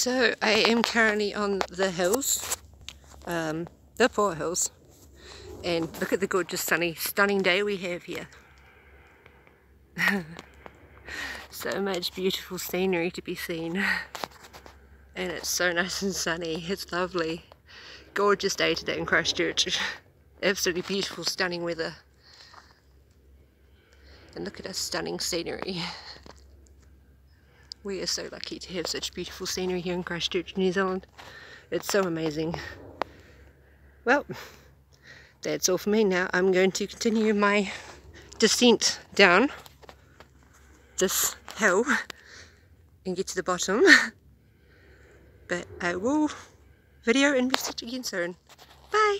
So I am currently on the hills, um, the Port Hills, and look at the gorgeous sunny, stunning day we have here. so much beautiful scenery to be seen, and it's so nice and sunny, it's lovely. Gorgeous day today in Christchurch, absolutely beautiful, stunning weather. And look at our stunning scenery. We are so lucky to have such beautiful scenery here in Christchurch, New Zealand. It's so amazing. Well, that's all for me now. I'm going to continue my descent down this hill and get to the bottom. But I will video and message again soon. Bye!